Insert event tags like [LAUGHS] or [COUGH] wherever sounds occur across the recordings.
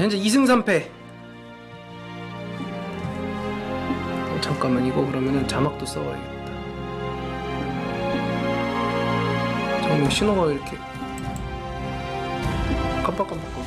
현재 2승 3패. 어, 잠깐만 이거 그러면은 자막도 써와야겠다. 잠깐만 신호가 이렇게 깜빡깜빡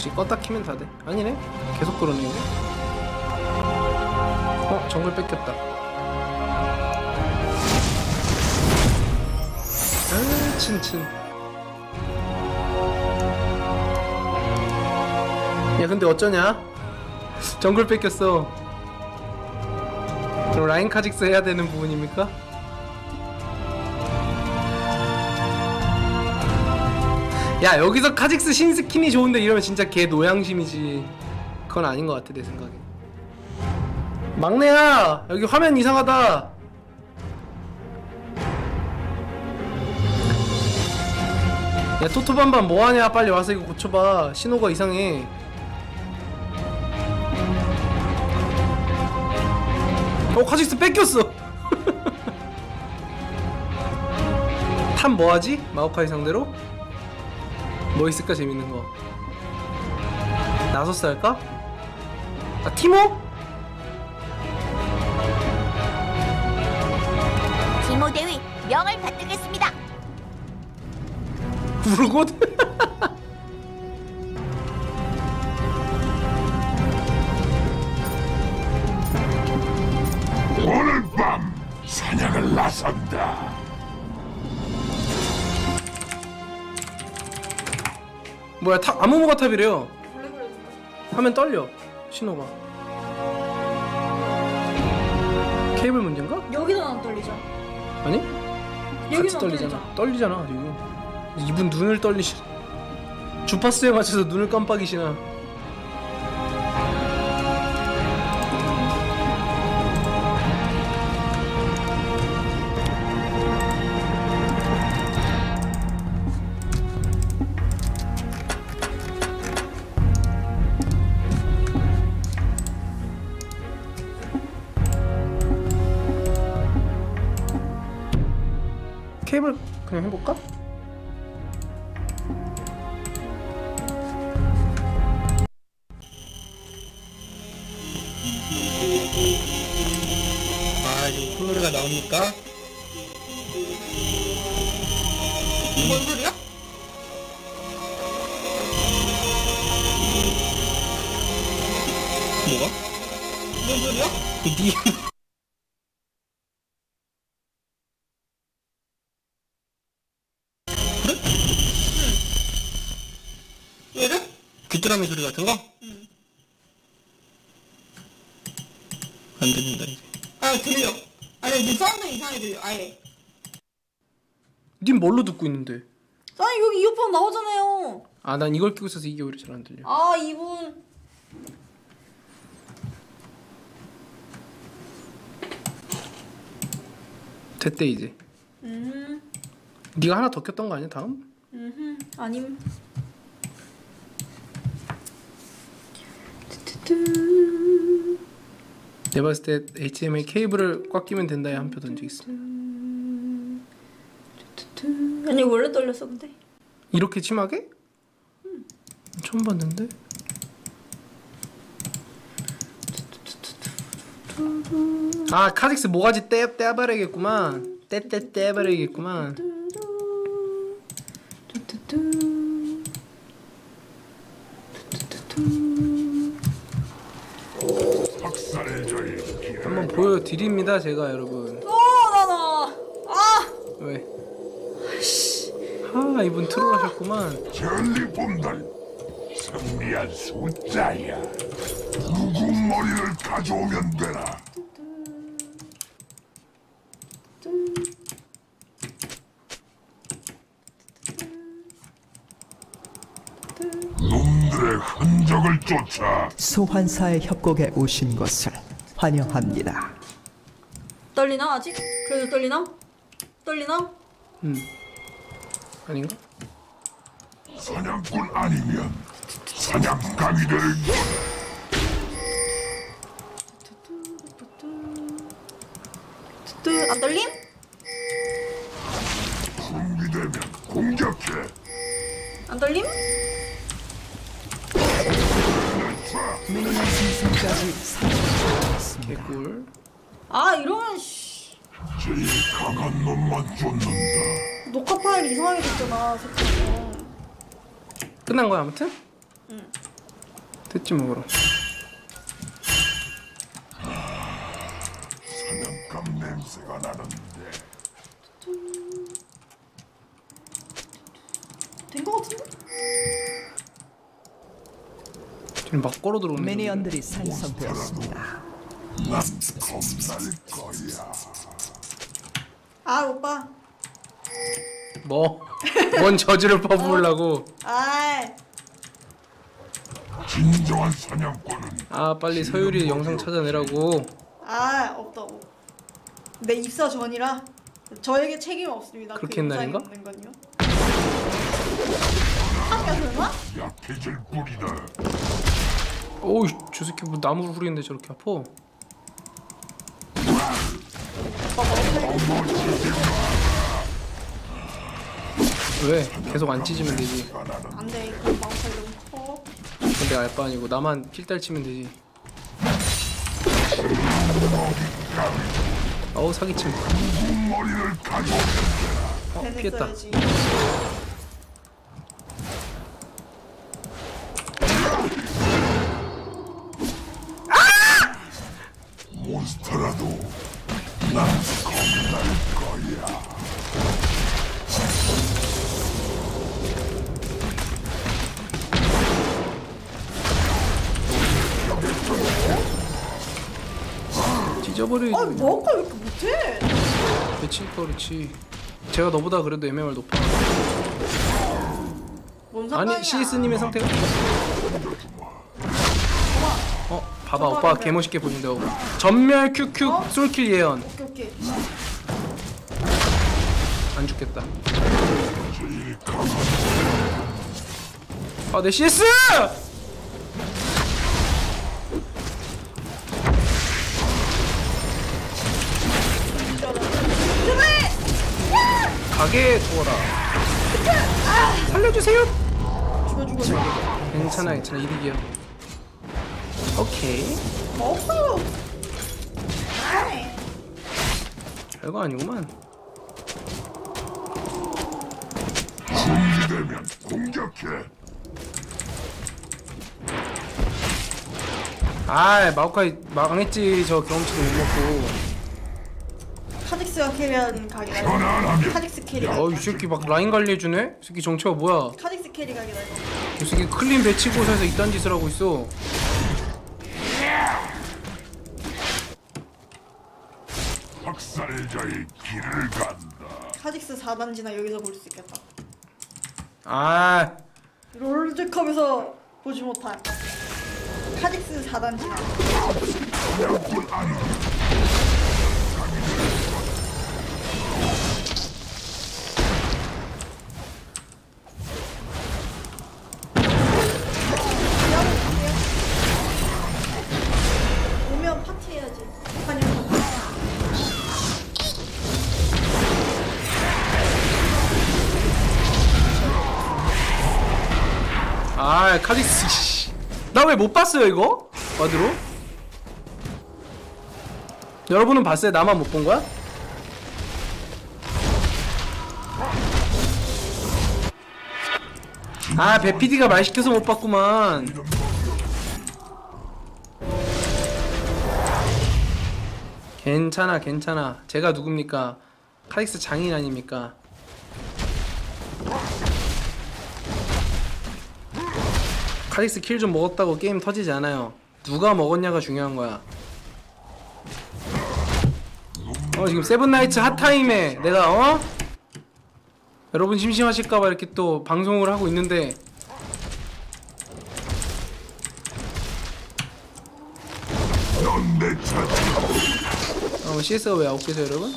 역시 껐다 키면 다 돼. 아니네. 계속 그러네. 어, 정글 뺏겼다. 아, 친친. 야, 근데 어쩌냐? 정글 뺏겼어. 그럼 라인 카직스 해야 되는 부분입니까? 야 여기서 카직스 신스킨이 좋은데 이러면 진짜 개 노양심이지. 그건 아닌 것 같아 내 생각에 막내야! 여기 화면 이상하다! 야 토토반반 뭐하냐? 빨리 와서 이거 고쳐봐. 신호가 이상해. 어 카직스 뺏겼어! [LAUGHS] top 뭐하지? 마오카이 상대로? 뭐 있을까 재밌는 거 나서스 할까? 아 티모? 티모 대위 명을 받들겠습니다. 우르곳? [LAUGHS] 뭐야 top 아무무가 top이래요 화면 떨려 신호가 케이블 문제인가? 여기도 안 떨리죠? 아니? 같이 떨리잖아 떨리잖아 지금 이분 눈을 떨리시 주파수에 맞춰서 눈을 깜빡이시나 얘를? 귀뚜라미 소리 같은 거? 응. 안 들린다 이제 아 들려. 아니 네 사운드 이상하게 들려. 아예. 님 뭘로 듣고 있는데? 아니 여기 이어폰 나오잖아요. 아 난 이걸 끼고 있어서 이게 오히려 잘 안 들려 아 이분. 됐대 이제 음. 네가 하나 더 꼈던 거 아니야 다음? 음. 아님. 뚜뚜뚜. 내가 봤을 때 HDMI 케이블을 꽉 끼면 된다에 한 표 던지겠습니다. 아니 원래 떨렸어 근데. 이렇게 심하게? 처음 봤는데? 아 카직스 모가지 떼, 떼버리겠구만 떼떼 떼버리겠구만 보여드립니다 제가 여러분 어 나나. 아. 왜? 아 이분 트롤하셨구만 전리품들 승리한 숫자야. 누구 머리를 가져오면 되나? 놈들의 흔적을 쫓아 소환사의 협곡에 오신 것을 환영합니다. 떨리나 아직? 그래도 떨리나? 떨리나? 음 아닌가? 사냥꾼 아니면 사냥감이 될 뜨, 안 떨림? 준비되면 공격해 안 떨림? 미니언 생성까지 30초 있습니다. 개꿀 아 이러면 씨 제일 강한 놈만 쫓는다 녹화 파일 이상하게 됐잖아 색깔이 끝난 거야 아무튼? 응. 됐지 뭐 그럼 사냥감 냄새가 나는데 된거 같은데? 지금 막 걸어 들어오는 미니언들이 생성되었습니다. 난 겁날 거야 아 오빠. 뭐? 뭔 저주를 퍼부으려고? 아 진정한 사냥꾼은 아 빨리 서유리 영상 찾아내라고. 아 없다고. 내 입사 전이라 저에게 책임 없습니다. 그렇게 그 옛날인가? 없는 건요? 아니야 설마? 약해질 뿐이다. 오우 저 새끼 뭐 나무를 후리는데 저렇게 아파 왜? 계속 안 찢으면 되지. 안돼 그 마우스 너무 커 근데 알바 아니고 나만 킬딸 치면 되지. 어우 사기침 어 피했다. 몬스터라도 찢어버려 아 뭐가 왜 이렇게 못해? 그렇지 그렇지. 제가 너보다 그래도 MMR 높아. 뭔 상관이야? 아니 시스님의 상태가? 어 봐봐 오빠 하는데. 개멋있게 보인다고. 전멸 QQ 어? 솔킬 예언. 오케이 오케이. 안 죽겠다. 강한 아내 CS 가게 두어라. 살려주세요. 죽어 죽어 죽어 괜찮아 괜찮아. 이득이야. 오케이. 별거 아니구만. 준비되면 공격해. 아 마오카이 망했지. 저 경험치도 못 먹고 카직스가 각이다 편안하게 카직스 carry가 야이 새끼 막 라인 관리해주네? 이 새끼 정체가 뭐야? 카직스 carry 이 새끼 클린 배치고사에서 이딴 짓을 하고 있어. 학살자의 길을 간다. 카직스 4단진화 여기서 볼 수 있겠다. 아! 롤드컵에서 보지 못한 카직스 4단진화 나 왜 못 봤어요 이거? 와드로? 여러분은 봤어요? 나만 못 본 거야? 아 배피디가 말 시켜서 못 봤구만 괜찮아 괜찮아 제가 누굽니까 카직스 장인 아닙니까 카직스 kill 좀 먹었다고 게임 터지지 않아요 누가 먹었냐가 중요한 거야 어 지금 세븐나이츠 hot time에 내가 어? 여러분 심심하실까봐 이렇게 또 방송을 하고 있는데 어 뭐 CS가 왜 아웃 계세요 여러분?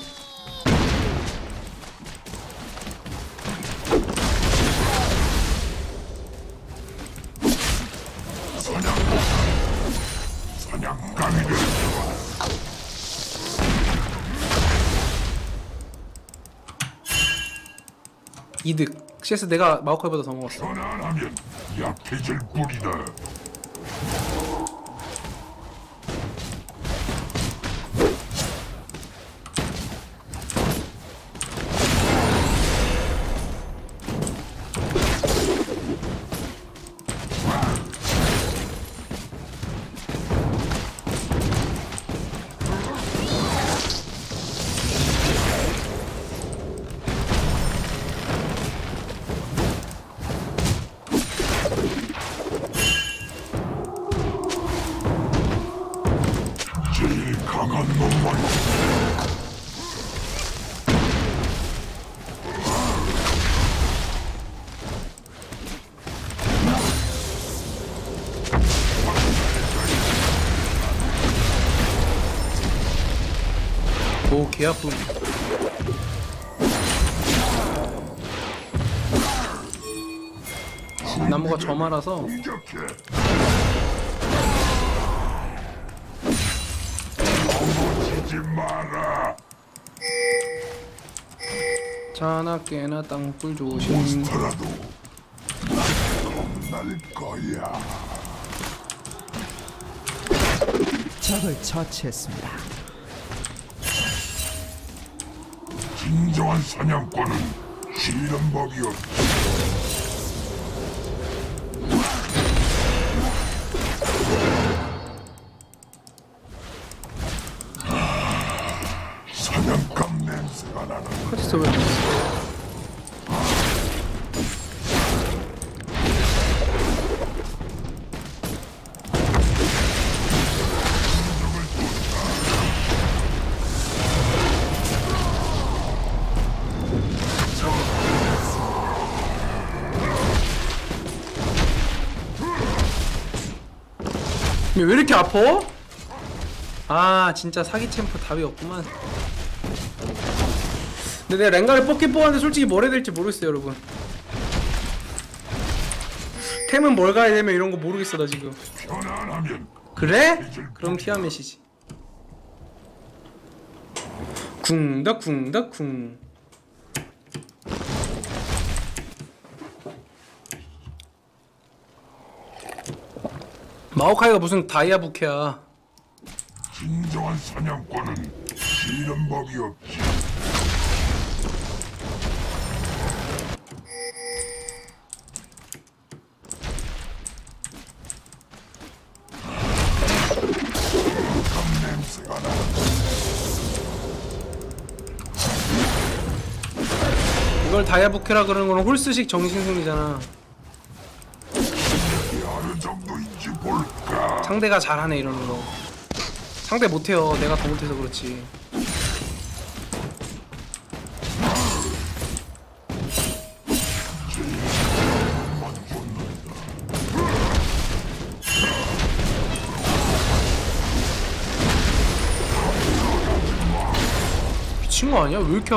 이득. CS 내가 마오카이보다 더 먹었어. 편안하면 약해질 뿐이다 말아서. 공격해 넘어지지 마라 자나 깨나 땅굴 조심. 몬스터라도 겁날 거야 적을 처치했습니다. 진정한 사냥꾼은 쉬는 법이 없다 왜 이렇게 아파? 아 진짜 사기 챔프 답이 없구만. 근데 내가 랭가를 뽑긴 뽑았는데 솔직히 뭘 해야 될지 모르겠어요 여러분. 템은 뭘 가야 되면 이런 거 모르겠어 나 지금. 그래? 그럼 티아멧이지. 쿵덕 쿵덕 쿵 마오카이가 무슨 다이아 부캐야? 진정한 사냥꾼은 쉬는 법이 없지. 이걸 다이아 부캐라 그러는 거는 홀스식 정신승리잖아 상대가 잘하네 이러는 거 상대 못해요 내가 더 못해서 그렇지 미친 거 아니야? 왜 이렇게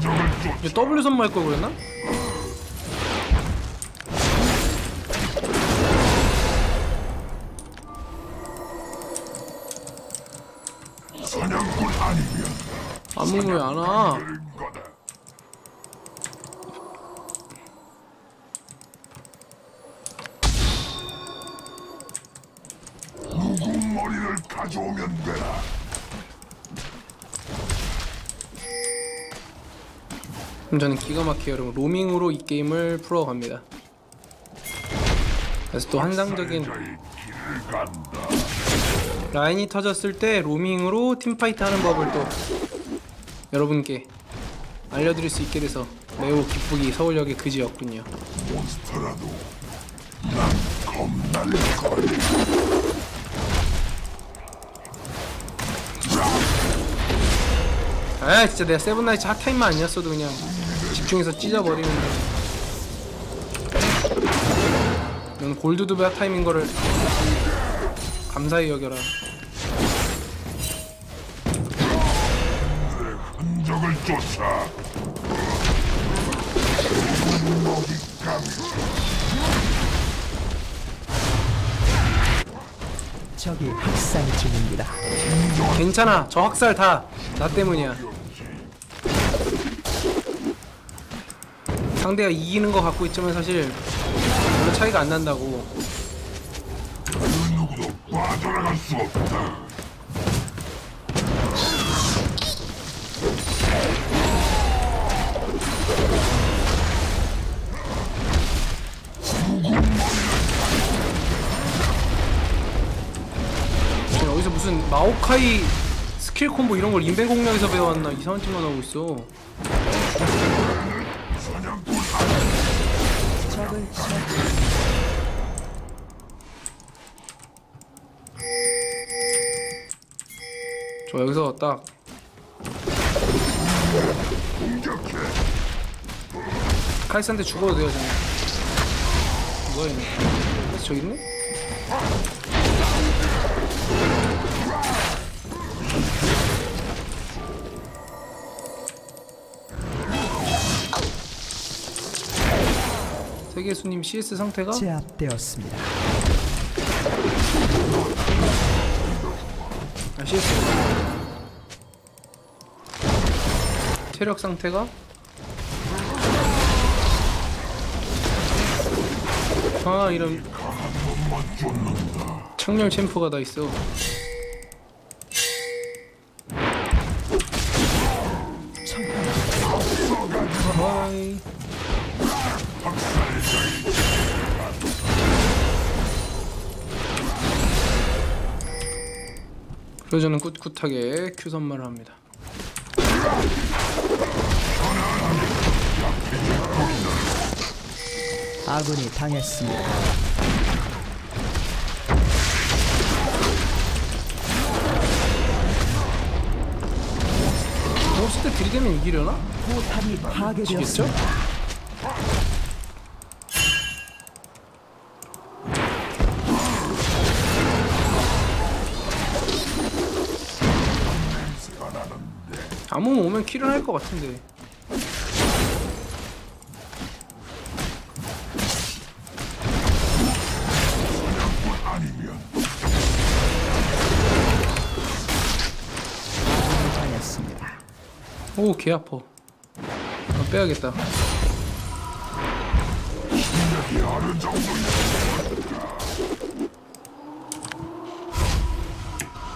쫓 이제 W 선말 걸 그랬나? 아무 왜안 와? 되는 거다 누구 머리를 가져오면 되나? 그럼 저는 기가 막히게 여러분 로밍으로 이 게임을 풀어갑니다. 그래서 또 환상적인 라인이 터졌을 때 로밍으로 team fight 하는 법을 또 여러분께 알려드릴 수 있게 돼서 매우 기쁘기 서울역의 그지였군요. 몬스터라도 난 겁날 거야 아 진짜 내가 세븐나이츠 hot time만 아니었어도 그냥 집중해서 찢어버리는데 이건 골드두배 핫타임인 거를 감사히 여겨라. 적을 쫓아 적이 학살 중입니다. 괜찮아. 저 학살 다 나 때문이야. 상대가 이기는 거 갖고 있지만 사실 별로 차이가 안 난다고. 그 누구도 빠져나갈 수 없다 무슨 마오카이 스킬 콤보 이런 걸 인벤 공략에서 배워왔나 이상한 짓만 하고 있어. 저 여기서 딱 카이스한테 죽어도 돼요 저는. 뭐야 얘네? 저기 있네? 세계수님 CS 상태가? 제압되었습니다. 아 CS 체력 상태가? 아 이런. 창렬 챔프가 다 있어 그래서 저는 꿋꿋하게 큐 선물을 합니다 아군이 당했습니다. 없을 때 들이대면 이기려나? 포탑이? 파괴되었습니다. 아무 오면 킬을 할것 같은데. 오 개 아파. 아, 빼야겠다.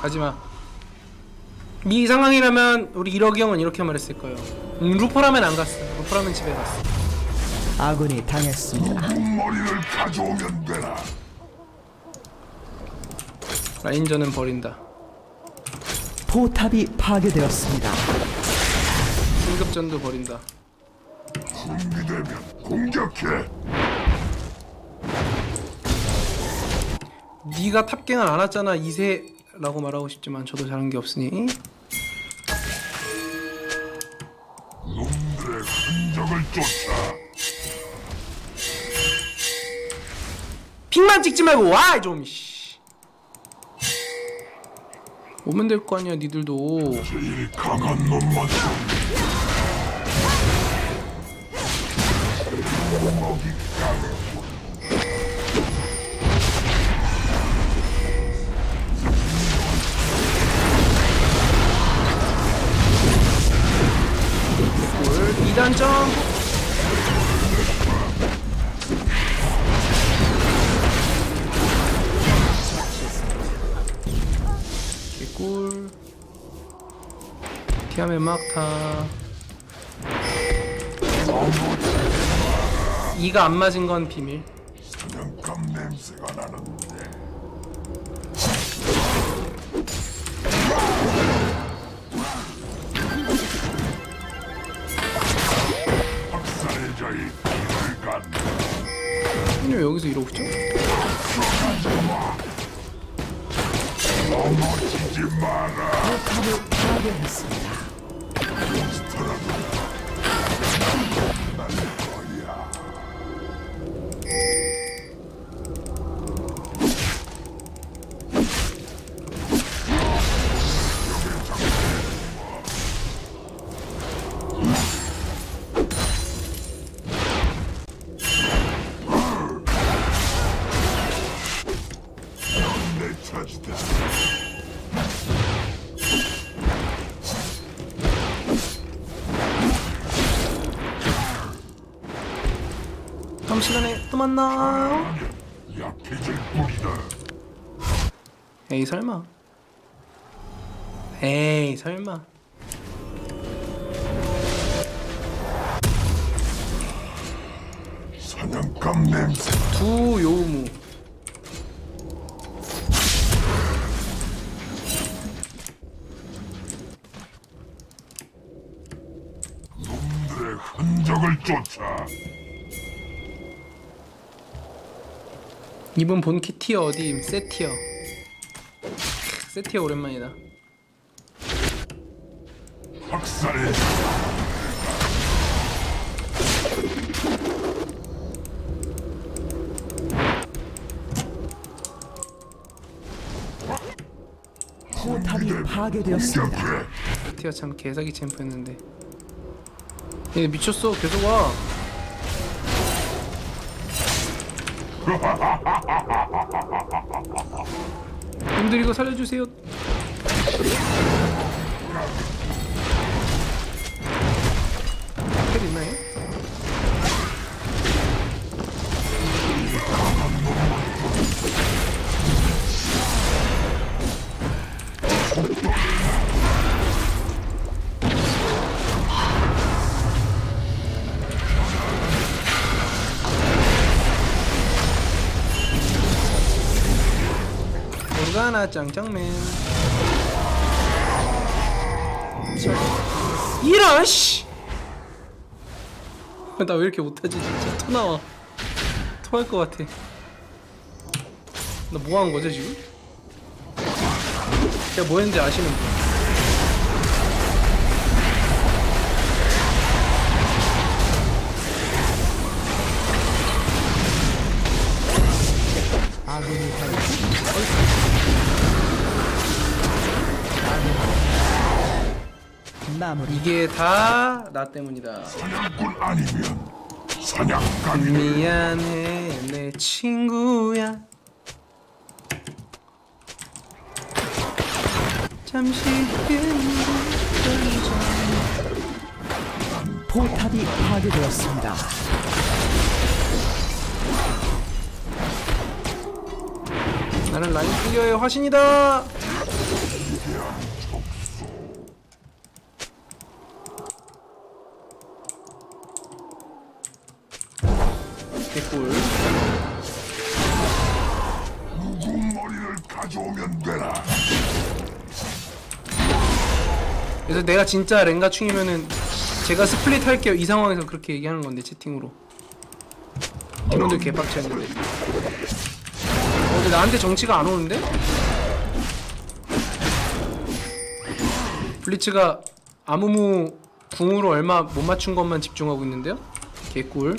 가지마 이 상황이라면 우리 1억이 형은 이렇게 말했을 거예요. 음, 루퍼라면 안 갔어. 루퍼라면 집에 갔어. 아군이 당했습니다. 머리를 가져오면 되나? 라인전은 버린다. 포탑이 파괴되었습니다. 승급전도 버린다. 준비되면 공격해. 네가 탑갱을 안 왔잖아 이세라고 말하고 싶지만 저도 잘한 게 없으니 픽만 찍지 말고 와 좀 씨. 오면 될 거 아니야 니들도 제일 강한 놈만 좀 먹잇감이 뭘 2단점 개 티아메 막타 이가 안 맞은 건 비밀. 냄새가 나는데. 길을 간다 왜 여기서 이러고 있죠? 넘어지지 마라. 파괴했습니다. 날 만나요. 에이 설마. 에이 설마. 사냥감 냄새. 두 요무. 놈들의 흔적을 쫓아. 이분 본키 티어 어디임? 세 티어. 세 티어 오랜만이다. 학살해. 포탑이 파괴되었습니다. 티어 참 개사기 챔프였는데. 얘 미쳤어. 계속 와. [LAUGHS] 님들 이거 살려주세요. 뭔가나 짱짱맨. 이런 씨! 나 왜 이렇게 못하지 진짜? 토 나와. 토할 것 같아. 나 뭐 하는 거죠 지금? 제가 뭐 했는지 아시는 분 마무리. 이게 다 나 때문이다. 사냥꾼 아니면 사냥감이 미안해 내 친구야. 잠시 포탑이 파괴되었습니다. 나는 라인 클리어의 화신이다 그래서 내가 진짜 랭가충이면은 제가 split 할게요. 이 상황에서 그렇게 얘기하는 건데 채팅으로. 팀원들 개빡치는데. 어 근데 나한테 정치가 안 오는데? 블리츠가 아무무 궁으로 얼마 못 맞춘 것만 집중하고 있는데요? 개꿀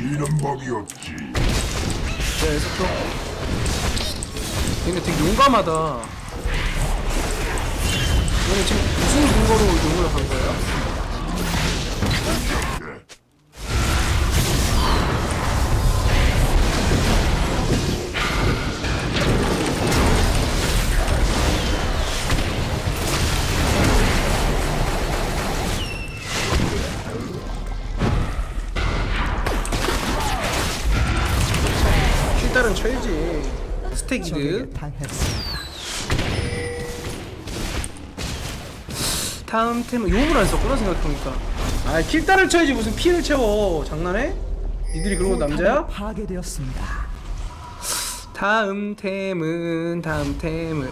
쉬는 법이 없지. 야 에스터 근데 되게 용감하다 너는 지금 무슨 근거로 용을 한 거야? 당했습니다. 다음 템은 용을 안 썼구나 생각해보니까 아 킬달을 쳐야지 무슨 피를 채워 장난해? 니들이 그런 거 남자야? 파괴되었습니다. 다음 템은 다음 템은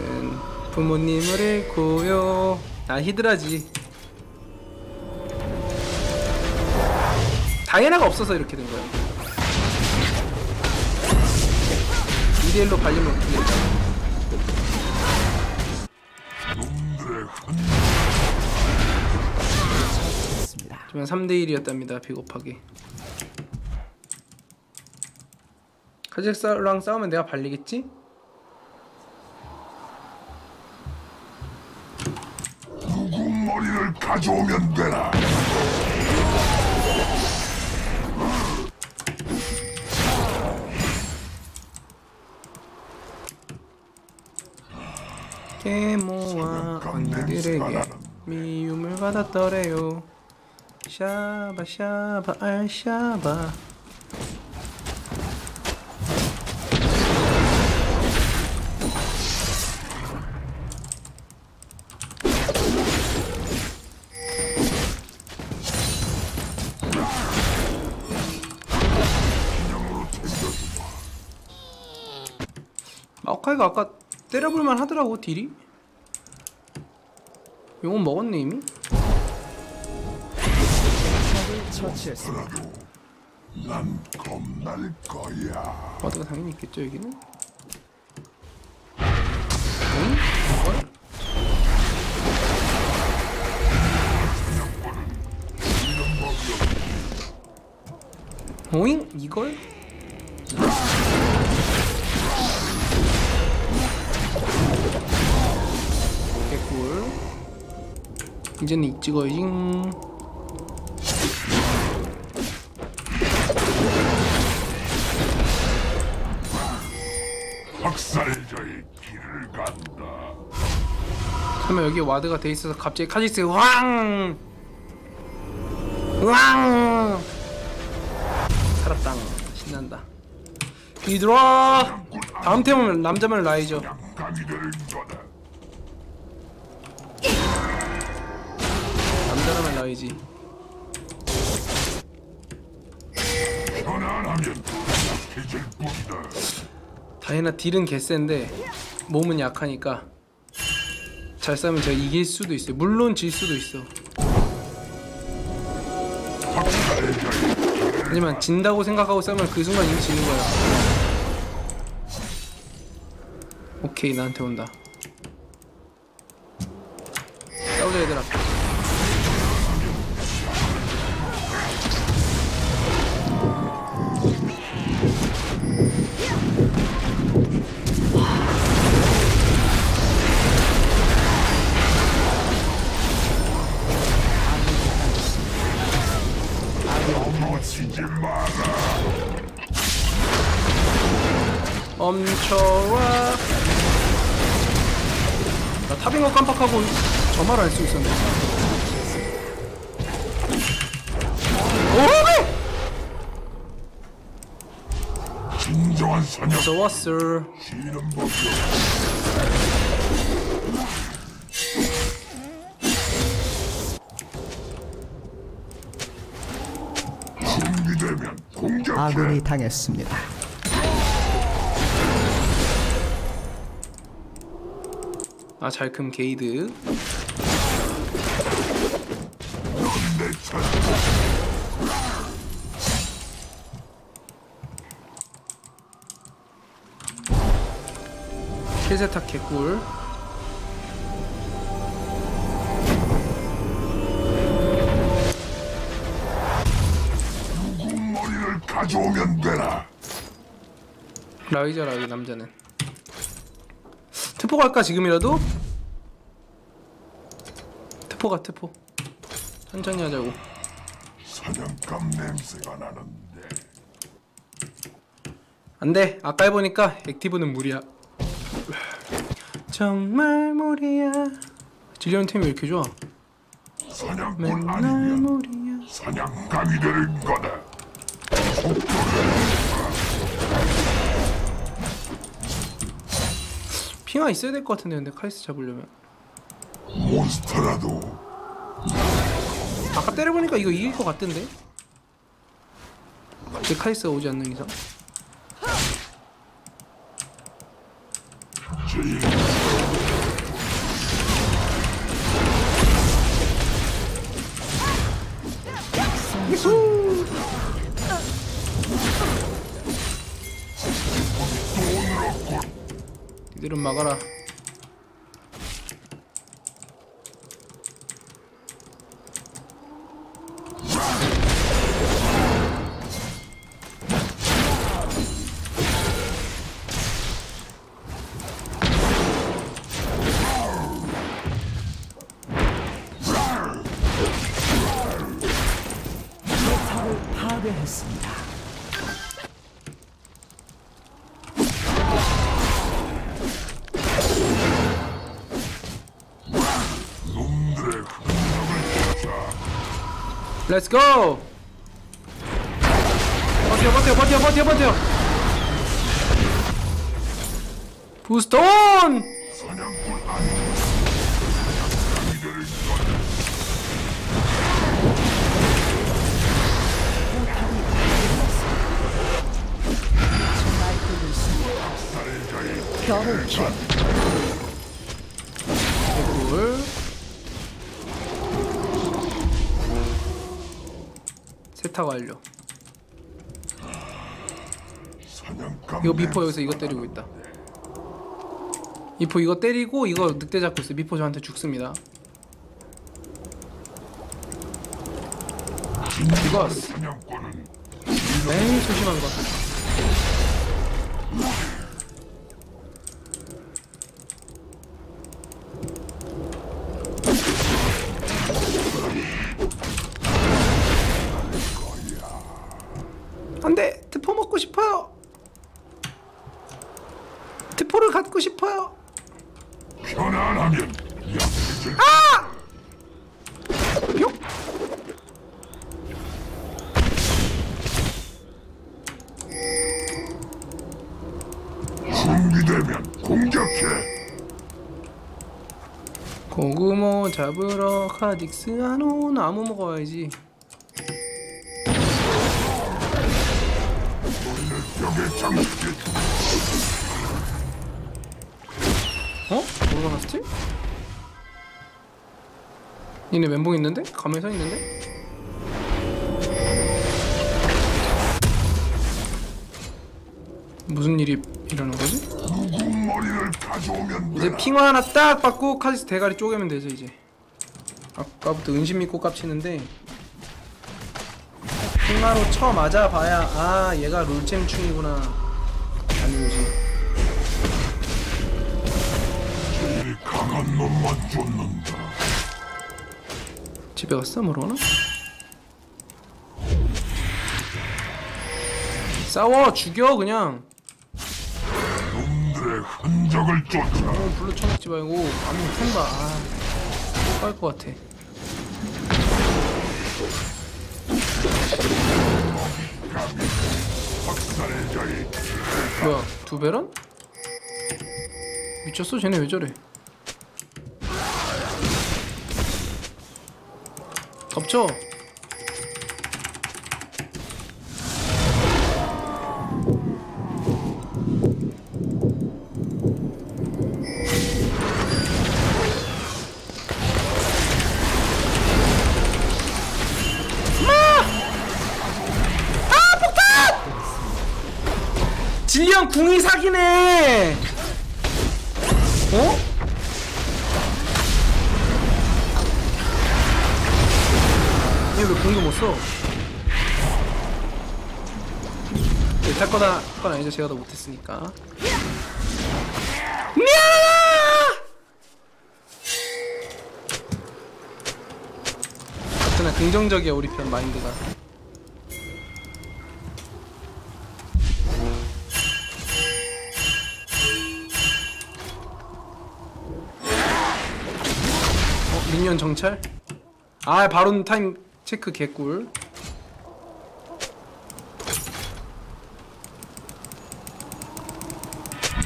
부모님을 잃고요 아 히드라지 다이애나가 없어서 이렇게 된 거야 2대1로 발리면 어떻게 놈 하지만 3대1이었답니다 비겁하게 카젝스랑 싸우면 내가 발리겠지? 머리를 가져오면 되라. 계모와 언니들에게 미움을 받았더래요 샤바 샤바 알샤바. 마오카이가 아까 때려볼만 하더라고 딜이? 용은 먹었네 이미 처치했습니다. 난 겁날 거야. 와드가 당연히 있겠죠 여기는 응? 오잉? 이걸? 개꿀 이제는 이 찍어야지 설마 여기 와드가 돼 있어서 갑자기 카직스 황! 왕! 살았당 신난다 뒤들어 다음 템은 남자만 거다. 남자라면 라이지. 다이나 딜은 개센데 몸은 약하니까 잘 싸우면 제가 이길 수도 있어요. 물론 질 수도 있어. 하지만 진다고 생각하고 싸우면 그 순간 이미 지는 거야. 오케이 나한테 온다 탑인 거 깜빡하고 저말할수 있었네 오! 진정한 사냥 좋았어 쉬는 법이 없다. 준비되면 공격해. 아군이 당했습니다. 아 잘큼 게이드. 킬세타 개꿀 머리를 가져오면 되라. 라이자 라이 남자는 트포 갈까 지금이라도? 트포가 트포. 천천히 하자고. 사냥감 냄새가 나는데. 안돼. 아까 해보니까 액티브는 무리야. 정말 무리야. 질리언 템이 왜 이렇게 좋아? 사냥꾼 아니면 무리야. 사냥감이 되는 거다. 핑하 있어야 될 것 같은데 근데 카이스 잡으려면. 몬스터라도. 아까 때려보니까 이거 이길 것 같던데? 제 카이스가 오지 않는 이상 니들은 막아라 파괴했습니다. 렛츠 고! 버텨 버텨 버텨 버텨 버텨 세탁 완료 이거 미포 여기서 이거 때리고 있다. 미포 이거 때리고 이거 늑대 잡고 있어. 미포 저한테 죽습니다. 죽었어 에이 소심한 거 싶어요. 트포를 갖고 싶어요. 편안하면 약해질 요! 준비되면 공격해. 고구모 잡으러 카딕스 안오 나무 먹어야지 났지? 니네 멘붕 있는데? 가면서 있는데? 무슨 일이 일어난 거지? 이제? 핑화 하나 딱 받고 카디스 대가리 쪼개면 되죠 이제 아까부터 은신 믿고 깝치는데 핑화로 쳐 맞아 봐야 아 얘가 롤챔충이구나 집에 갔어 모르나? 싸워 죽여 그냥 놈들의 흔적을 쫓아. 어 불러 쳐먹지 말고 아무 fun다 아 빨것 같아. 뭐야 두 배런? 미쳤어 쟤네 왜 저래 덮쳐 탈 거나 할건 아니죠 제가 더 못했으니까! 그나 긍정적이야 우리 편 마인드가 어, 미니언 정찰? 아 바론 타임 체크 개꿀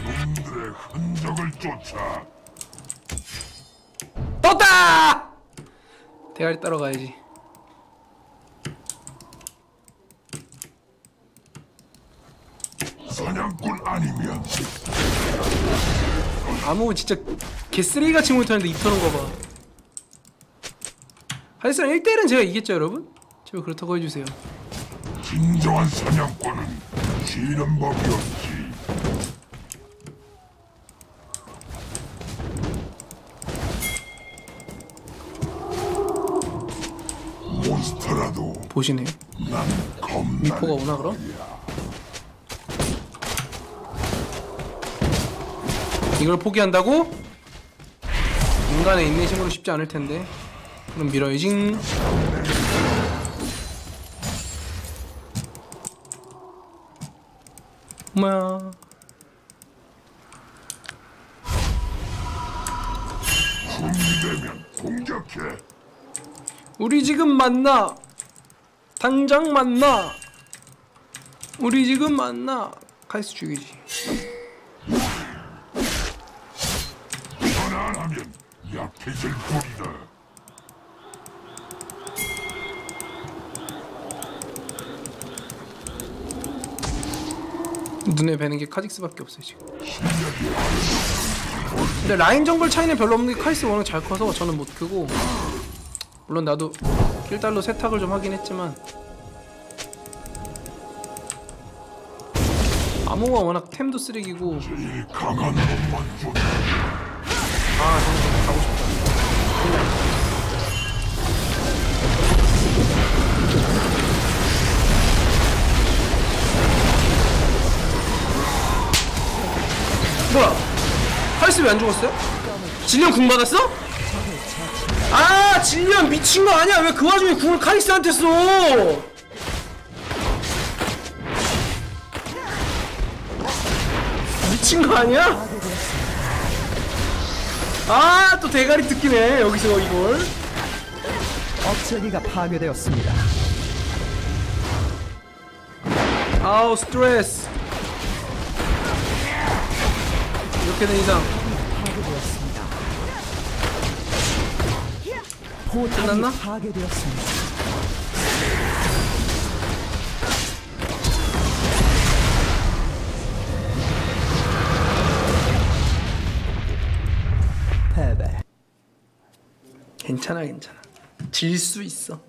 놈들의 흔적을 쫓아. 떴다! 대가리 따라가야지. 사냥꾼 아니면 아무 진짜 개쓰레기같이 못하는데 입 터는 거봐. 하지만 1대1은 제가 이겼죠 여러분? 제발 그렇다고 해주세요. 진정한 사냥꾼은 쉬는 법이 없 지. 몬스터라도 보시네 난 겁나. 미포가 오나 그럼? 이걸 포기한다고? 인간의 인내심으로 쉽지 않을 텐데 그럼 밀어야지 뭐야 준비되면 공격해. 우리 지금 만나 당장 만나. 우리 지금 만나. 카이스 죽이지. 편안하면 약해질 뿐이다. 눈에 뵈는 게 카직스밖에 없어요 지금. 근데 라인 정글 차이는 별로 없는 게 카이스 워낙 잘 커서 저는 못 크고. 물론 나도 킬달로 세탁을 좀 하긴 했지만 암호가 워낙 템도 쓰레기고. 아 저는 가고 싶다 뭐야 카이스 왜안 죽었어요? 진련 궁 받았어? 아 진련 미친 거 아니야? 왜 그 와중에 궁을 카이스한테 써? 미친 거 아니야? 아 또 대가리 뜯기네 여기서 이걸. 억제기가 파괴되었습니다. 아우 스트레스. 이렇게 된 이상 끝났나? 패배. 괜찮아 괜찮아 질 수 있어